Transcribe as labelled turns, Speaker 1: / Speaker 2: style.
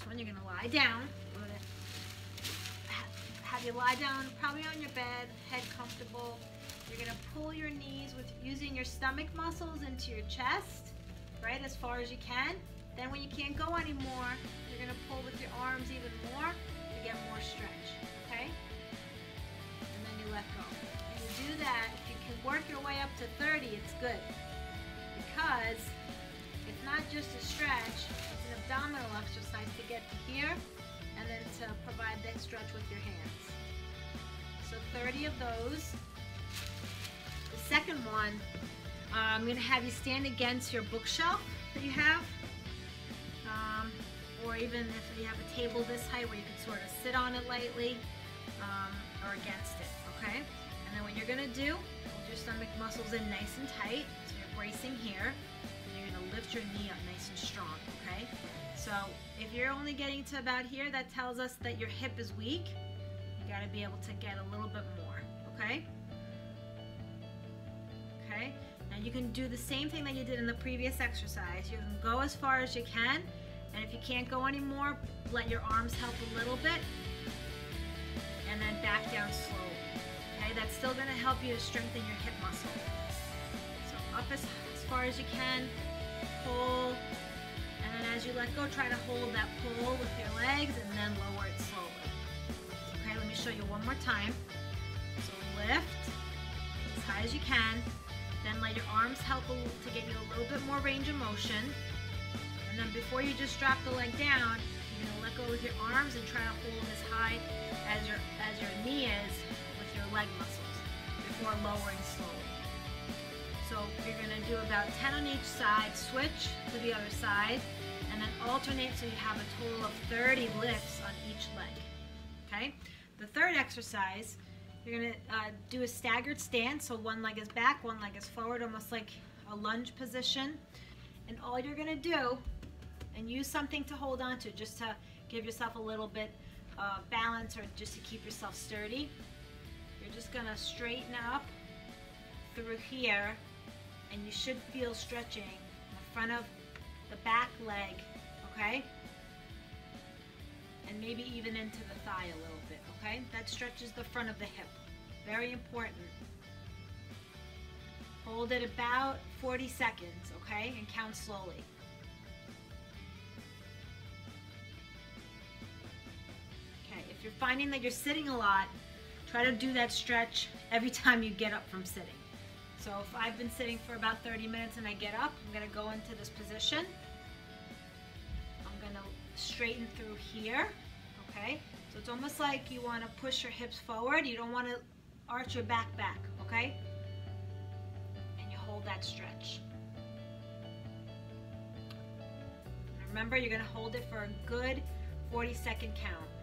Speaker 1: first one, you're gonna lie down. I'm gonna have you lie down, probably on your bed, head comfortable. You're gonna pull your knees with using your stomach muscles into your chest, right, as far as you can. Then when you can't go anymore, you're gonna pull with your arms even more to get more stretch, okay? And then you let go. And you do that, if you can work your way up to 30, it's good. Because it's not just a stretch, it's an abdominal exercise to get here and then to provide that stretch with your hands. So 30 of those. The second one, uh, I'm going to have you stand against your bookshelf that you have. Um, or even if you have a table this height where you can sort of sit on it lightly um, or against it, okay? And then what you're going to do, hold your stomach muscles in nice and tight. So you're bracing here. Your knee up nice and strong, okay? So if you're only getting to about here, that tells us that your hip is weak. You gotta be able to get a little bit more, okay? Okay, now you can do the same thing that you did in the previous exercise. You can go as far as you can, and if you can't go anymore, let your arms help a little bit, and then back down slowly. Okay, that's still gonna help you to strengthen your hip muscle. So up as, as far as you can, pull, And then as you let go, try to hold that pull with your legs and then lower it slowly. Okay, let me show you one more time. So lift as high as you can, then let your arms help to get you a little bit more range of motion. And then before you just drop the leg down, you're gonna let go with your arms and try to hold as high as your, as your knee is with your leg muscles before lowering slowly. So you're gonna do about 10 on each side, switch to the other side, and then alternate so you have a total of 30 lifts on each leg. Okay? The third exercise, you're to uh, do a staggered stance. So one leg is back, one leg is forward, almost like a lunge position. And all you're going to do, and use something to hold on to just to give yourself a little bit uh, balance or just to keep yourself sturdy. You're just going to straighten up through here and you should feel stretching in the front of the back leg, okay? And maybe even into the thigh a little bit, okay? That stretches the front of the hip. Very important. Hold it about 40 seconds, okay? And count slowly. Okay, if you're finding that you're sitting a lot, try to do that stretch every time you get up from sitting. So if I've been sitting for about 30 minutes and I get up, I'm gonna go into this position. I'm gonna straighten through here, okay? So it's almost like you wanna push your hips forward. You don't wanna arch your back back, okay? And you hold that stretch. Remember, you're gonna hold it for a good 40 second count.